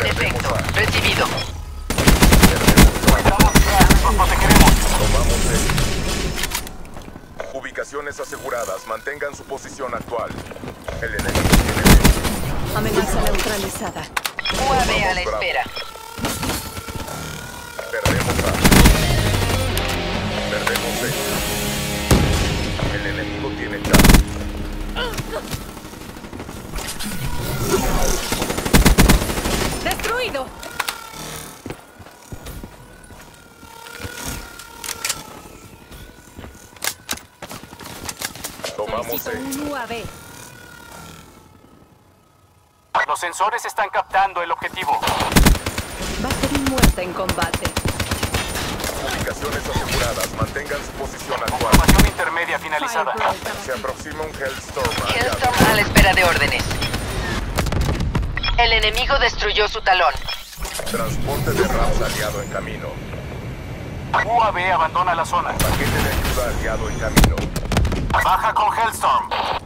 en efecto. Recibido. Estamos nos protegeremos. Tomamos B. Ubicaciones aseguradas. Mantengan su posición actual. El enemigo tiene. Amenaza neutralizada. UAV a la espera. Tomamos un UAV. Los sensores están captando el objetivo. Battery muerta en combate. Ubicaciones aseguradas. Mantengan su posición actual. Formación intermedia finalizada. Se aproxima un Hellstorm. Hellstorm a la espera de órdenes. El enemigo destruyó su talón. Transporte de RAPS aliado en camino. UAV abandona la zona. Paquete de ayuda aliado en camino. Baja con Hellstorm.